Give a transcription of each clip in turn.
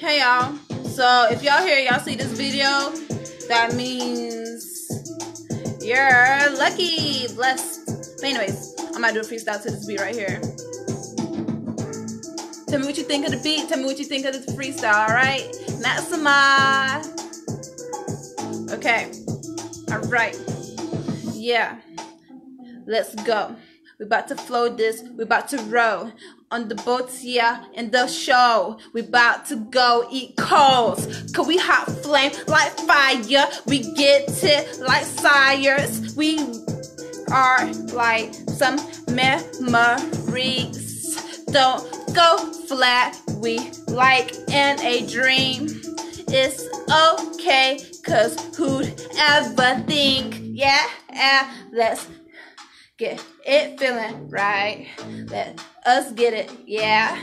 Hey y'all. So if y'all here, y'all see this video, that means you're lucky, blessed. But anyways, I'm gonna do a freestyle to this beat right here. Tell me what you think of the beat. Tell me what you think of this freestyle, alright? Maxima. Okay. Alright. Yeah. Let's go. We about to flow this. We about to row on the boats, yeah, in the show. We about to go eat coals. Cause we hot flame like fire. We get it like sires. We are like some memories. Don't go flat. We like in a dream. It's okay, cause who'd ever think? Yeah, yeah, let's get it feeling right. Let us get it, yeah.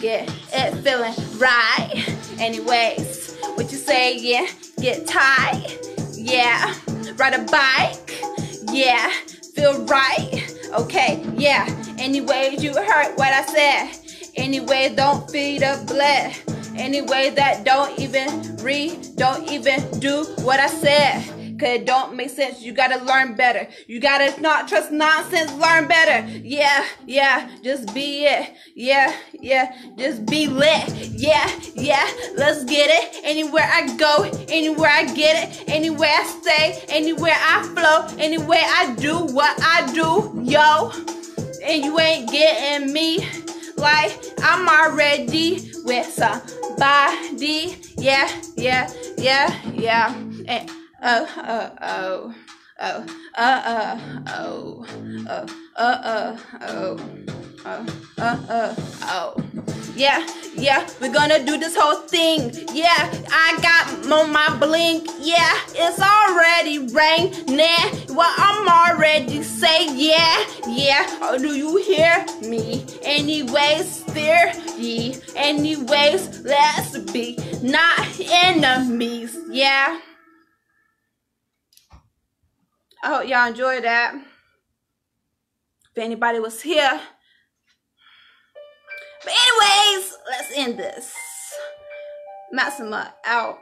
Get it feeling right. Anyways, what you say, yeah? Get tight, yeah. Ride a bike, yeah. Feel right, okay, yeah. Anyways, you heard what I said. Anyway, don't feed the blood. Anyway, that don't even read, don't even do what I said. Cause it don't make sense. You gotta learn better. You gotta not trust nonsense. Learn better. Yeah, yeah. Just be it. Yeah, yeah. Just be lit. Yeah, yeah. Let's get it. Anywhere I go, anywhere I get it, anywhere I stay, anywhere I flow, anywhere I do what I do, yo. And you ain't getting me like I'm already with somebody. Yeah, yeah, yeah, yeah. And, oh, oh, oh, oh, uh, uh, oh, oh, uh, uh, oh, oh, uh, oh. Yeah, yeah, we're gonna do this whole thing. Yeah, I got on my blink. Yeah, it's already raining. Well, I'm already say yeah, yeah. Oh, do you hear me? Anyways, fear ye. Anyways, let's be not enemies. Yeah. I hope y'all enjoyed that. If anybody was here. But anyways, let's end this. Maxima out.